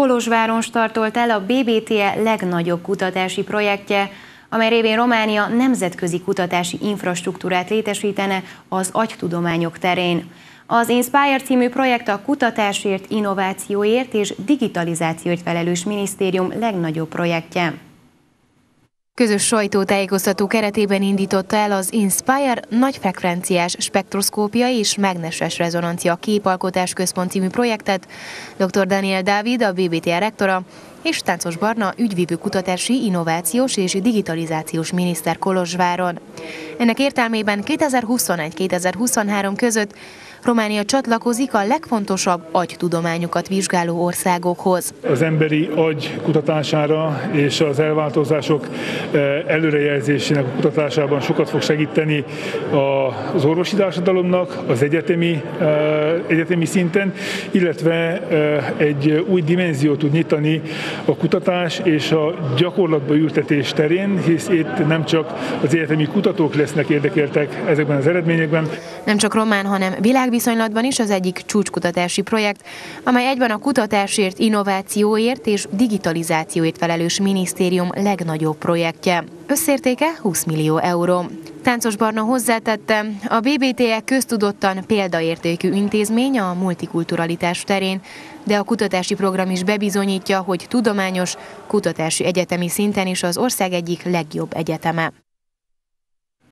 Kolozsváron startolt el a BBTE legnagyobb kutatási projektje, amely révén Románia nemzetközi kutatási infrastruktúrát létesítene az agytudományok terén. Az Inspire című projekt a kutatásért, innovációért és digitalizációért felelős minisztérium legnagyobb projektje. Közös sajtótájékoztató keretében indította el az Inspire nagyfrekvenciás spektroszkópia és mágneses rezonancia képalkotás központ című projektet. Dr. Daniel Dávid, a BBTR rektora, és Táncos Barna ügyvívő kutatási, innovációs és digitalizációs miniszter Kolozsváron. Ennek értelmében 2021-2023 között Románia csatlakozik a legfontosabb agytudományokat vizsgáló országokhoz. Az emberi agy kutatására és az elváltozások eh, előrejelzésének a kutatásában sokat fog segíteni az orvosi társadalomnak, az egyetemi, eh, egyetemi szinten, illetve eh, egy új dimenziót tud nyitani a kutatás és a gyakorlatba ültetés terén, hisz itt nem csak az egyetemi kutatók lesznek érdekeltek ezekben az eredményekben. Nem csak román, hanem világviszonylatban is az egyik csúcskutatási projekt, amely egyben a kutatásért, innovációért és digitalizációért felelős minisztérium legnagyobb projektje. Összértéke 20 millió euró. Táncos Barna hozzátette, a BBTE köztudottan példaértékű intézmény a multikulturalitás terén, de a kutatási program is bebizonyítja, hogy tudományos, kutatási egyetemi szinten is az ország egyik legjobb egyeteme.